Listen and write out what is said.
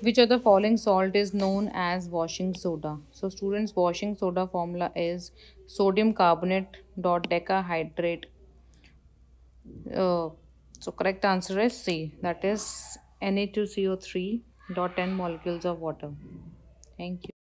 Which of the following salt is known as washing soda? So students washing soda formula is sodium carbonate dot decahydrate. Uh, so correct answer is C. That is Na2CO3 dot 10 molecules of water. Thank you.